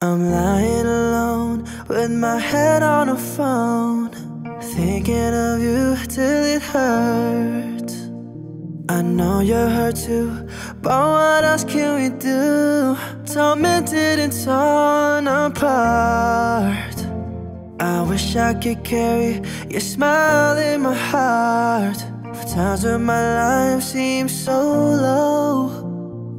I'm lying alone with my head on the phone, thinking of you till it hurts. I know you're hurt too, but what else can we do? Tormented and torn apart. I wish I could carry your smile in my heart. For times when my life seems so low.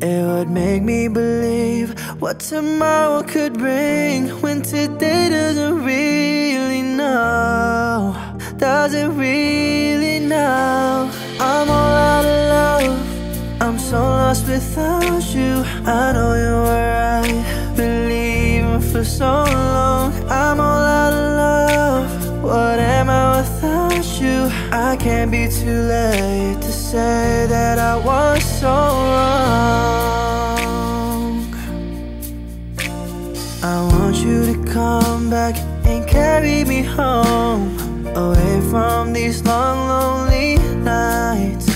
It would make me believe what tomorrow could bring when today doesn't really know. Doesn't really know. I'm all out of love. I'm so lost without you. I know you were right, believing for so long. I'm all out of love. What am I without you? I can't be too late to say that I was so wrong. I want you to come back and carry me home Away from these long lonely nights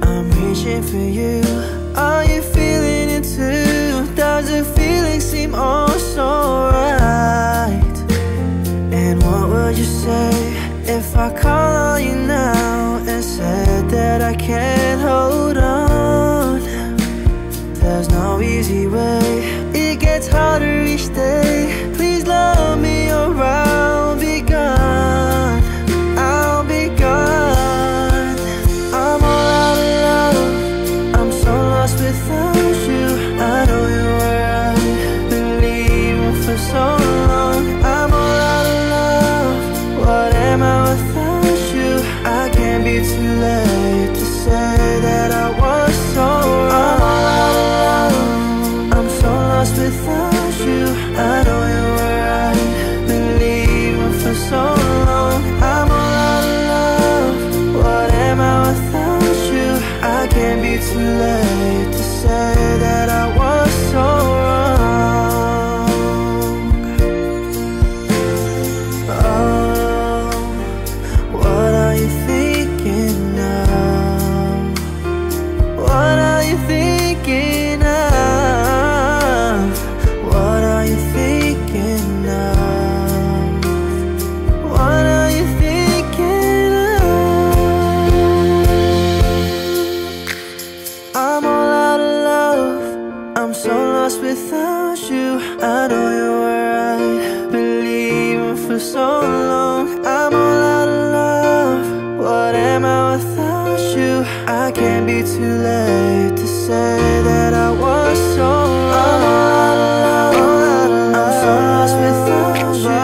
I'm reaching for you Are you feeling it too? Does the feeling seem oh so right? And what would you say if I call on you now And said that I can't hold on harder işte. So lost without you. I know you were right, believing for so long. I'm all out of love. What am I without you? I can't be too late to say that I was so lost without you.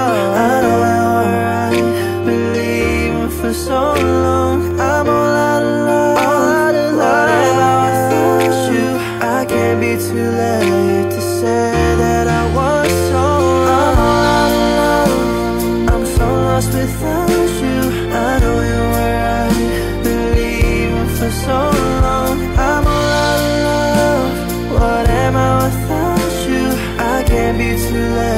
I know you were right, believing for so long. too late to say that I was so lost I'm all out of love. I'm so lost without you I know you were right Been leaving for so long I'm all out of love What am I without you? I can't be too late